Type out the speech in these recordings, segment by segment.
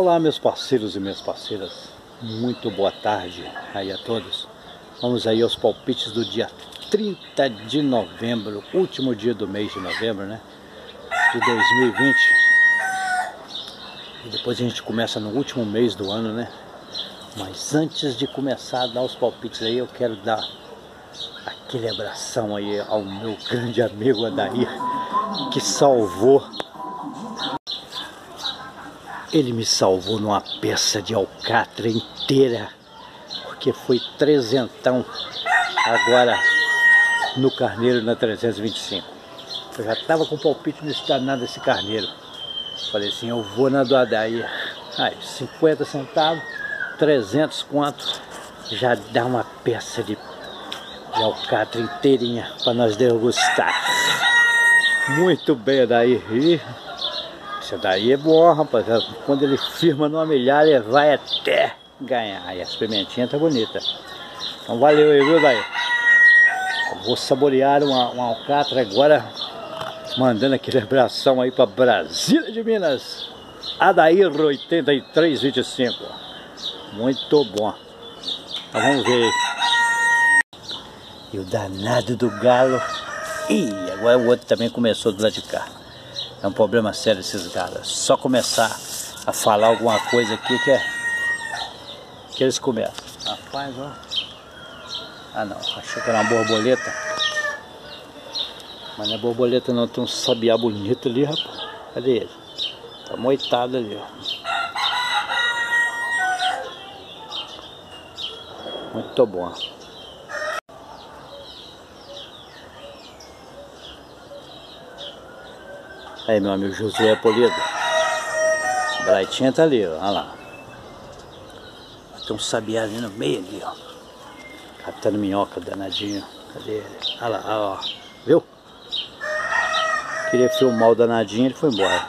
Olá meus parceiros e minhas parceiras, muito boa tarde aí a todos. Vamos aí aos palpites do dia 30 de novembro, último dia do mês de novembro, né? De 2020. E depois a gente começa no último mês do ano, né? Mas antes de começar a dar os palpites aí, eu quero dar aquele abração aí ao meu grande amigo Adair, que salvou ele me salvou numa peça de alcatra inteira, porque foi trezentão agora no carneiro na 325. Eu já estava com palpite nesse danado desse carneiro. Falei assim, eu vou na do Adair. Aí, 50 centavos, 300 quanto, já dá uma peça de, de alcatra inteirinha para nós degustar. Muito bem, Adair. E isso daí é bom, rapaz. Quando ele firma numa milhar, ele vai até ganhar. E as pimentinhas tá bonita. Então valeu aí, viu, daí? vou saborear uma, uma alcatra agora, mandando aquele abração aí para Brasília de Minas. Adair 8325. Muito bom. Então vamos ver. E o danado do galo. Ih, agora o outro também começou do lado de cá. É um problema sério esses galos. Só começar a falar alguma coisa aqui que é que eles começam. Rapaz, ó. Ah não, achei que era uma borboleta. Mas não é borboleta não, tem um sabiá bonito ali, rapaz. Cadê ele? Tá moitado ali, ó. Muito bom. Aí meu amigo Josué Polido. Braitinha tá ali, ó. Olha lá. Tem um sabiá ali no meio ali, ó. Capitando minhoca, danadinho. Cadê ele? Olha lá, ó. Viu? Queria filmar o danadinho, ele foi embora.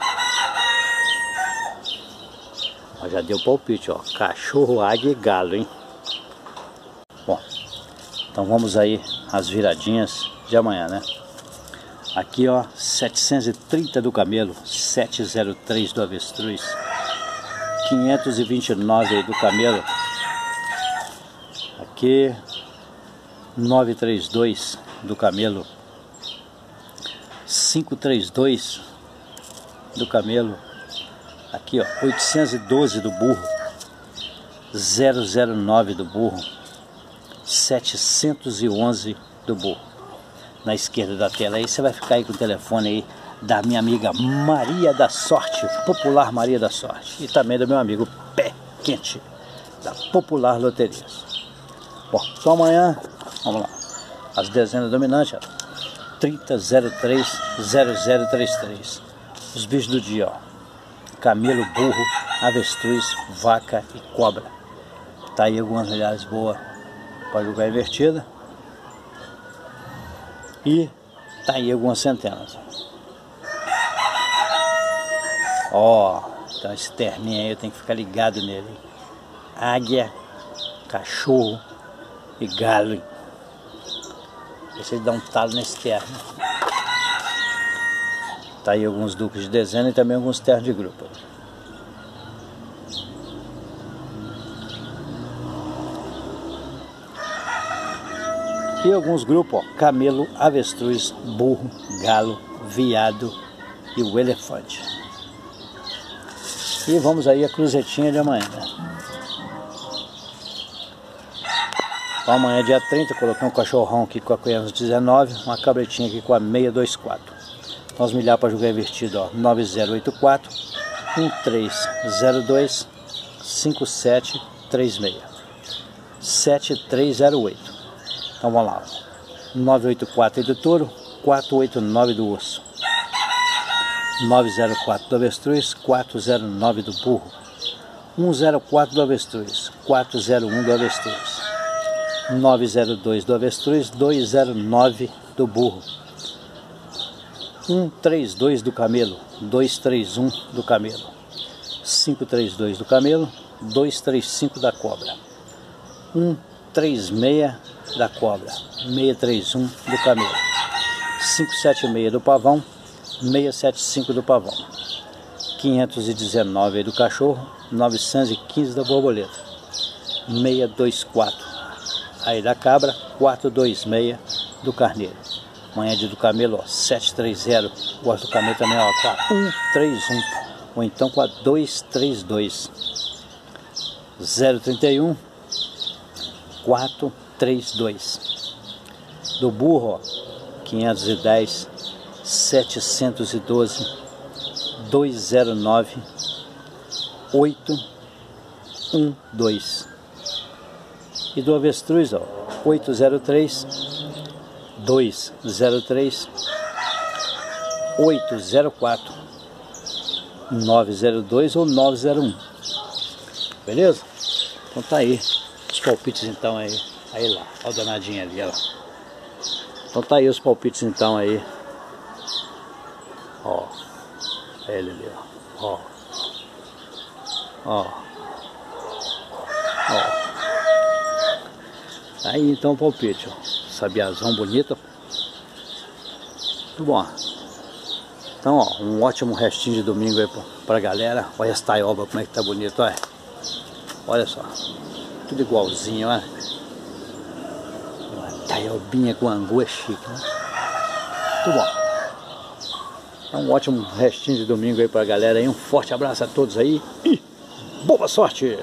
Ó, já deu palpite, ó. Cachorro, águia e galo, hein? Bom, então vamos aí às viradinhas de amanhã, né? Aqui ó, 730 do camelo, 703 do avestruz, 529 do camelo. Aqui 932 do camelo, 532 do camelo. Aqui ó, 812 do burro, 009 do burro, 711 do burro na esquerda da tela aí, você vai ficar aí com o telefone aí da minha amiga Maria da Sorte, Popular Maria da Sorte, e também do meu amigo Pé Quente, da Popular Loterias. Bom, então amanhã, vamos lá, as dezenas dominantes, ó, 30030033, os bichos do dia, ó, camelo, burro, avestruz, vaca e cobra. Tá aí algumas milhares boas. Para jogar invertida. E tá aí algumas centenas. Ó, então esse terninho aí eu tenho que ficar ligado nele. Águia, cachorro e galo. Se ele dá um talo nesse terno. Tá aí alguns duques de dezena e também alguns ternos de grupo. E alguns grupos, ó, camelo, avestruz, burro, galo, viado e o elefante. E vamos aí a cruzetinha de amanhã. Né? Então, amanhã, dia 30, coloquei um cachorrão aqui com a Coianos 19, uma cabretinha aqui com a 624. Então, os milhares para jogar invertido, ó, 9084 1302 5736 7308. Então vamos lá. 984 do touro, 489 do osso. 904 do avestruz, 409 do burro. 104 do avestruz, 401 do avestruz. 902 do avestruz, 209 do burro. 132 do camelo, 231 do camelo. 532 do camelo, 235 da cobra. 136 da cobra, 631 do camelo, 576 do pavão, 675 do pavão, 519 aí do cachorro, 915 da borboleta. 624 aí da cabra, 426 do carneiro. Manhã de do camelo, ó, 730. Gosto do camelo também, ó, com a 131. Ou então com a 232. 031 432. Do burro, ó, 510 712 209 812. E do avestruz, ó, 803 203 804 902 ou 901. Beleza? Então tá aí. Os palpites então aí. Aí lá. Olha o danadinho ali, ó. Então tá aí os palpites então aí. Ó. Ele ali, ó. Ó. Ó. Ó. Aí então o palpite, ó. Sabiazão bonito. Muito bom. Então, ó, um ótimo restinho de domingo aí pra, pra galera. Olha essa taioba como é que tá bonito, olha. Olha só. Tudo igualzinho, olha. Uma taiobinha com angu é chique, né? Muito bom. É um ótimo restinho de domingo aí pra galera aí. Um forte abraço a todos aí e boa sorte!